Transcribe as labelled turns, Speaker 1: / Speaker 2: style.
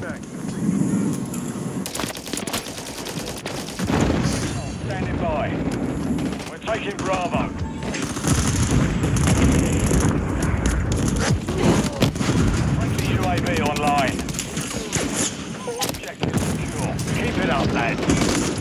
Speaker 1: back.
Speaker 2: Standing by. We're taking Bravo. Friendly UAV online. Objective secure. Keep it up, lads.